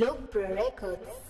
Globe Records.